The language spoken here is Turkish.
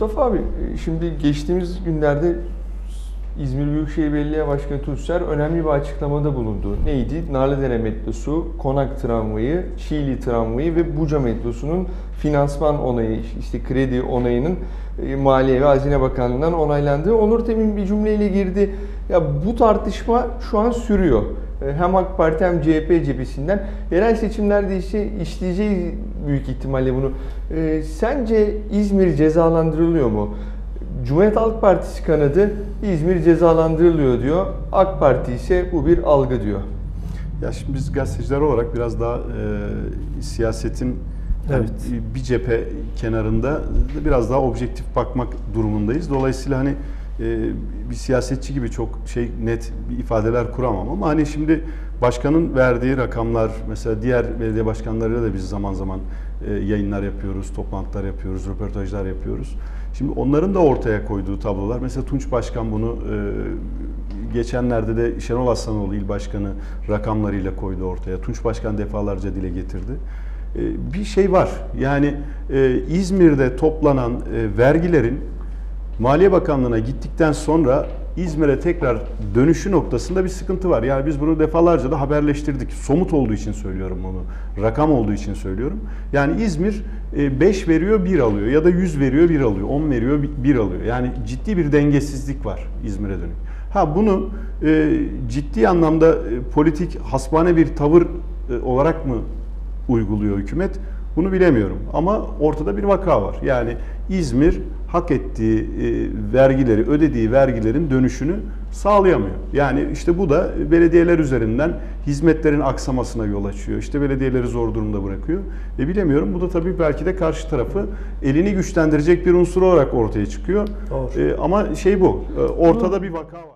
Mustafa abi şimdi geçtiğimiz günlerde İzmir Büyükşehir Belediye Başkanı Tunçer önemli bir açıklamada bulundu. Neydi? Narlıdere metrosu, Konak tramvayı, Çiğli tramvayı ve Buca metrosunun finansman onayı, işte kredi onayının e, Maliye ve Hazine Bakanlığı'ndan onaylandığı. Onur Temin bir cümleyle girdi. Ya bu tartışma şu an sürüyor. E, Hem AK Parti hem CHP cephesinden. Yerel seçimlerde işte işleyeceğiz büyük ihtimalle bunu. E, Sence İzmir cezalandırılıyor mu? Cumhuriyet Halk Partisi kanadı İzmir cezalandırılıyor diyor. AK Parti ise bu bir algı diyor. Ya şimdi biz gazeteciler olarak biraz daha e, siyasetin yani Evet. bir cephe kenarında biraz daha objektif bakmak durumundayız. Dolayısıyla hani bir siyasetçi gibi çok şey net bir ifadeler kuramam ama hani şimdi başkanın verdiği rakamlar mesela diğer belediye başkanlarıyla da biz zaman zaman e, yayınlar yapıyoruz, toplantılar yapıyoruz, röportajlar yapıyoruz. Şimdi onların da ortaya koyduğu tablolar mesela Tunç Başkan bunu e, geçenlerde de Şenol Aslanoğlu il başkanı rakamlarıyla koydu ortaya. Tunç Başkan defalarca dile getirdi. E, bir şey var. Yani İzmir'de toplanan vergilerin Maliye Bakanlığı'na gittikten sonra İzmir'e tekrar dönüşü noktasında bir sıkıntı var. Yani biz bunu defalarca da haberleştirdik. Somut olduğu için söylüyorum bunu. Rakam olduğu için söylüyorum. Yani İzmir 5 veriyor 1 alıyor ya da 100 veriyor 1 alıyor. 10 veriyor 1 alıyor. Yani ciddi bir dengesizlik var İzmir'e dönük. Ha bunu e, ciddi anlamda e, politik hasbane bir tavır e, olarak mı uyguluyor hükümet? Bunu bilemiyorum ama ortada bir vaka var. Yani İzmir hak ettiği e, vergileri, ödediği vergilerin dönüşünü sağlayamıyor. Yani işte bu da belediyeler üzerinden hizmetlerin aksamasına yol açıyor. İşte belediyeleri zor durumda bırakıyor. Ve bilemiyorum bu da tabii belki de karşı tarafı elini güçlendirecek bir unsur olarak ortaya çıkıyor. E, ama şey bu, e, ortada bir vaka var.